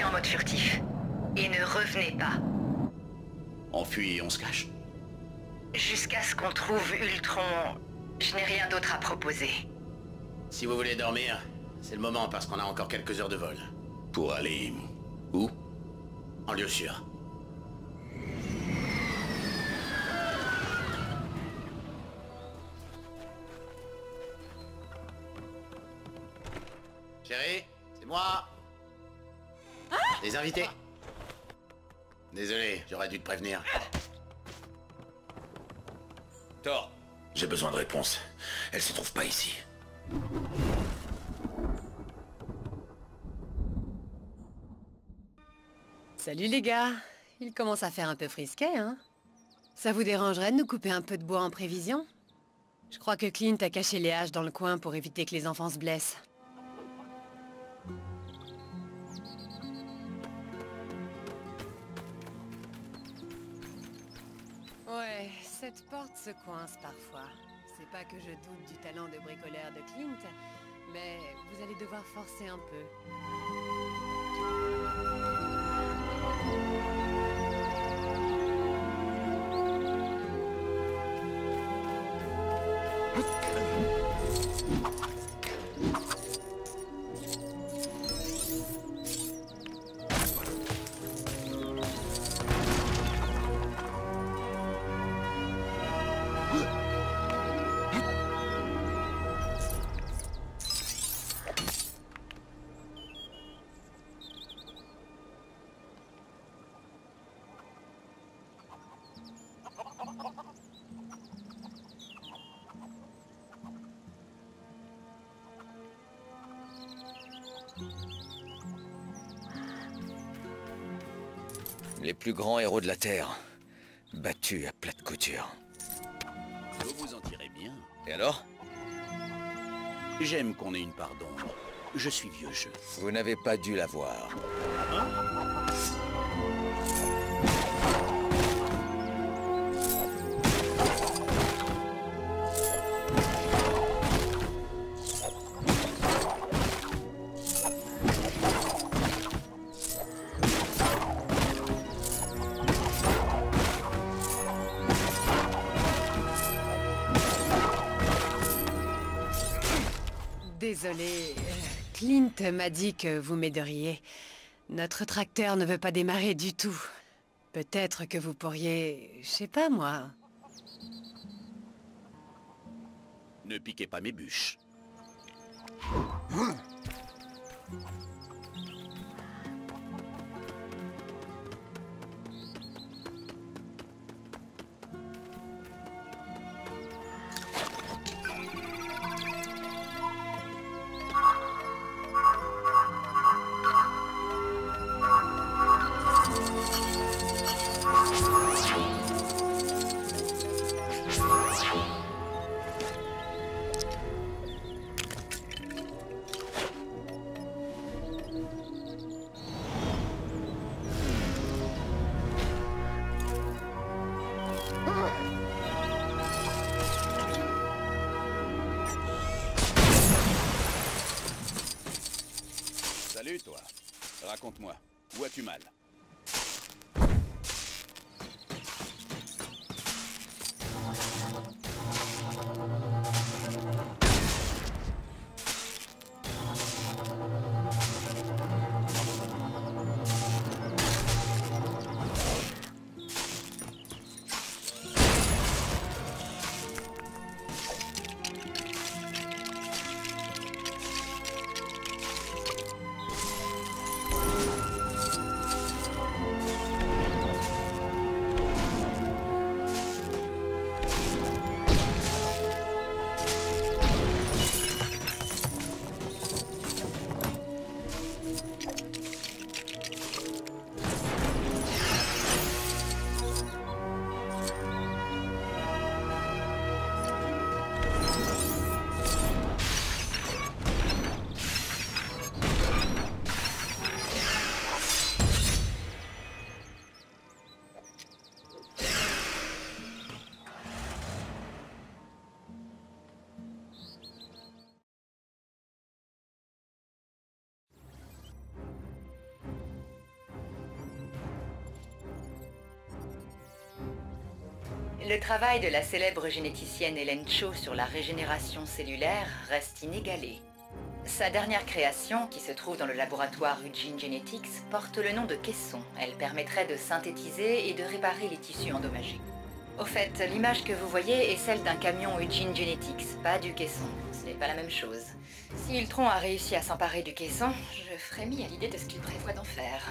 Restez en mode furtif. Et ne revenez pas. On fuit et on se cache. Jusqu'à ce qu'on trouve Ultron, je n'ai rien d'autre à proposer. Si vous voulez dormir, c'est le moment parce qu'on a encore quelques heures de vol. Pour aller... où? En lieu sûr. Les invités Désolé, j'aurais dû te prévenir. Thor, J'ai besoin de réponses. Elle se trouve pas ici. Salut les gars Il commence à faire un peu frisquet, hein Ça vous dérangerait de nous couper un peu de bois en prévision? Je crois que Clint a caché les haches dans le coin pour éviter que les enfants se blessent. Cette porte se coince parfois. C'est pas que je doute du talent de bricoleur de Clint, mais vous allez devoir forcer un peu. Plus grands héros de la Terre, battus à plate couture. vous vous en tirez bien. Et alors? J'aime qu'on ait une part d'ombre. Je suis vieux jeu. Vous n'avez pas dû la voir. Désolé, Clint m'a dit que vous m'aideriez. Notre tracteur ne veut pas démarrer du tout. Peut-être que vous pourriez... Je sais pas moi. Ne piquez pas mes bûches. Raconte-moi. Où as-tu mal? Le travail de la célèbre généticienne Hélène Cho sur la régénération cellulaire reste inégalé. Sa dernière création, qui se trouve dans le laboratoire Eugene Genetics, porte le nom de caisson. Elle permettrait de synthétiser et de réparer les tissus endommagés. Au fait, l'image que vous voyez est celle d'un camion Eugene Genetics, pas du caisson. Ce n'est pas la même chose. Si Ultron a réussi à s'emparer du caisson, je frémis à l'idée de ce qu'il prévoit d'en faire.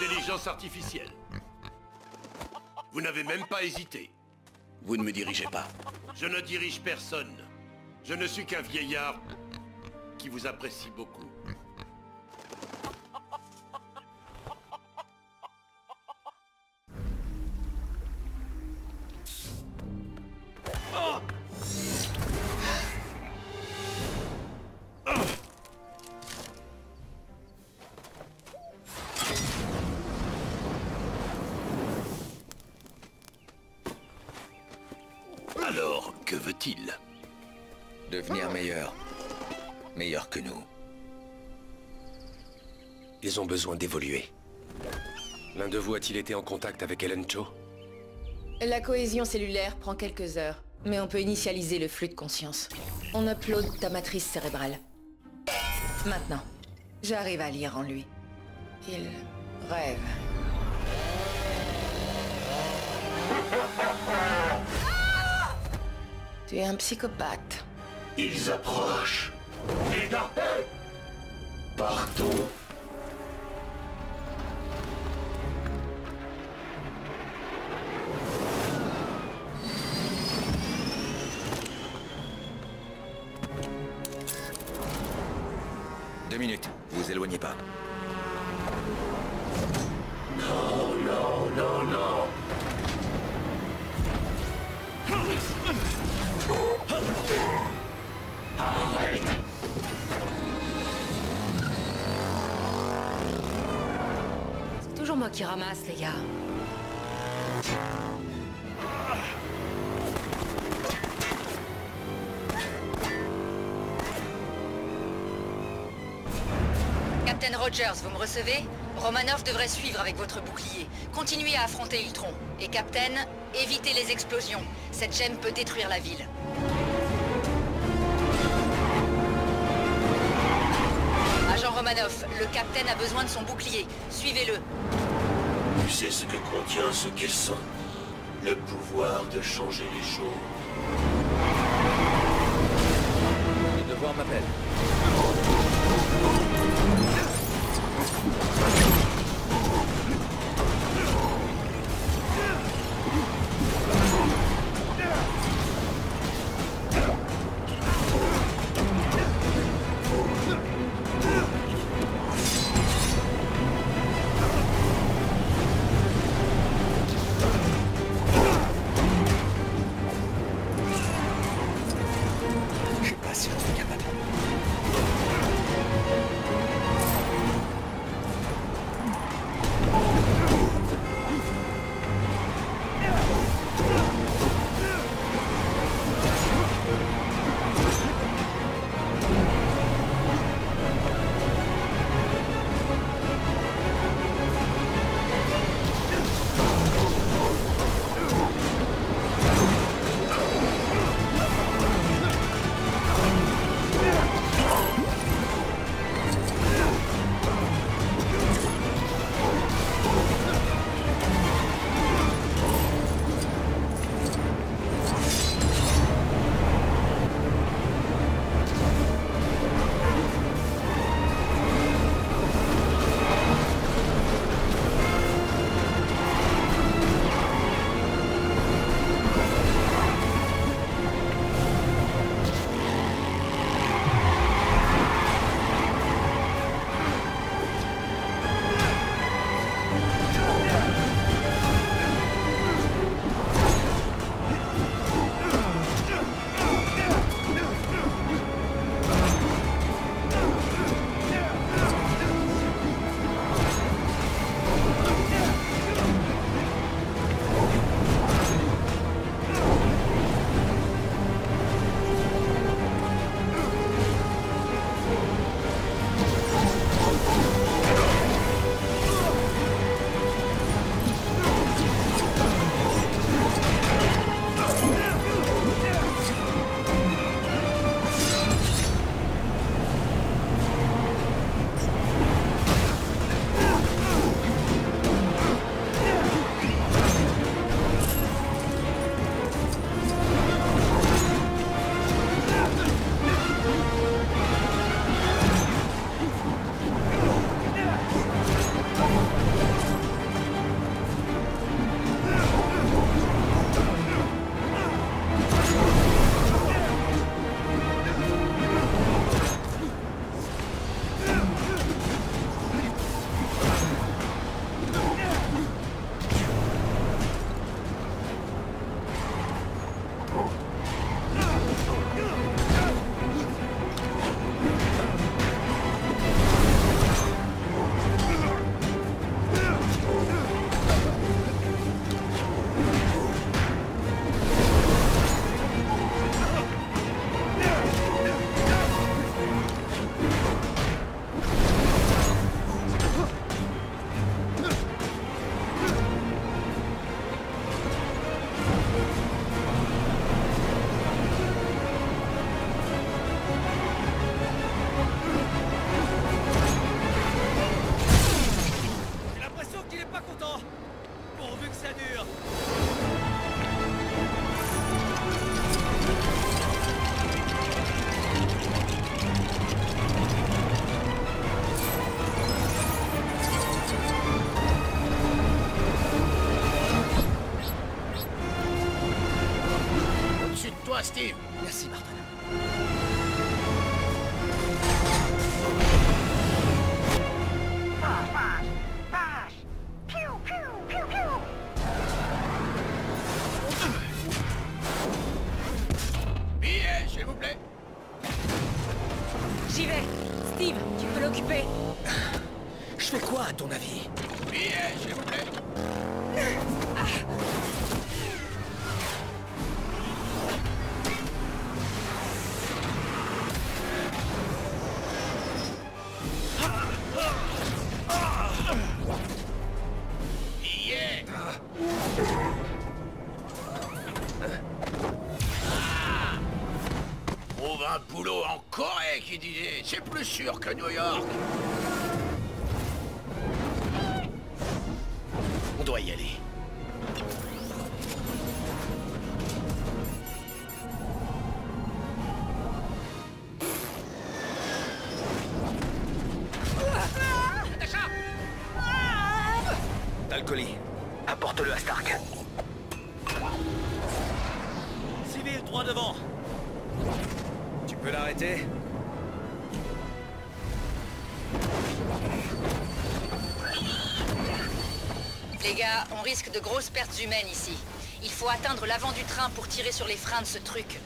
L'intelligence artificielle. Vous n'avez même pas hésité. Vous ne me dirigez pas. Je ne dirige personne. Je ne suis qu'un vieillard qui vous apprécie beaucoup. Que veut-il Devenir meilleur. Meilleur que nous. Ils ont besoin d'évoluer. L'un de vous a-t-il été en contact avec Helen Cho La cohésion cellulaire prend quelques heures, mais on peut initialiser le flux de conscience. On upload ta matrice cérébrale. Maintenant, j'arrive à lire en lui. Il rêve. Tu es un psychopathe. Ils approchent. Écartez Partons. Deux minutes, vous éloignez pas. Qui ramasse, les gars. Captain Rogers, vous me recevez? Romanov devrait suivre avec votre bouclier. Continuez à affronter Ultron. Et Captain, évitez les explosions. Cette gemme peut détruire la ville. Agent Romanov, le Captain a besoin de son bouclier. Suivez-le. Tu sais ce que contient ce caisson Le pouvoir de changer les choses. Le devoir m'appelle. Un boulot en Corée, qui disait. C'est plus sûr que New York. Colis. Apporte-le à Stark. Civil, droit devant. Tu peux l'arrêter? Les gars, on risque de grosses pertes humaines ici. Il faut atteindre l'avant du train pour tirer sur les freins de ce truc.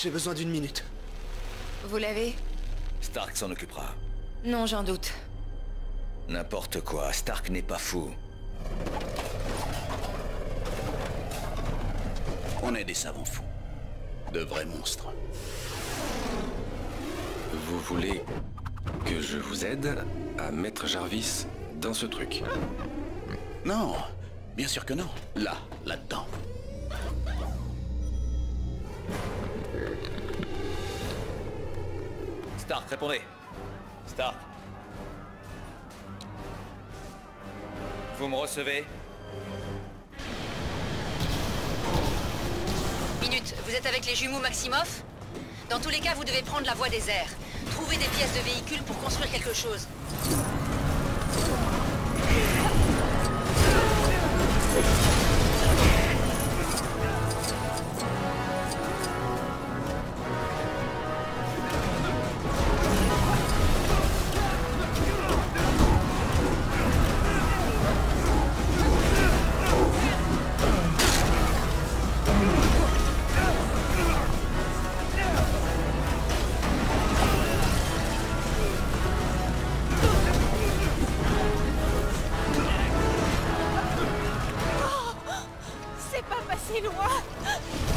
J'ai besoin d'une minute. Vous l'avez Stark s'en occupera. Non, j'en doute. N'importe quoi, Stark n'est pas fou. On est des savants fous. De vrais monstres. Vous voulez que je vous aide à mettre Jarvis dans ce truc? Non, bien sûr que non. Là, là-dedans. Stark, répondez. Stark. Vous me recevez? Minute, vous êtes avec les jumeaux Maximoff? Dans tous les cas, vous devez prendre la voie des airs. Trouver des pièces de véhicules pour construire quelque chose. 这个我。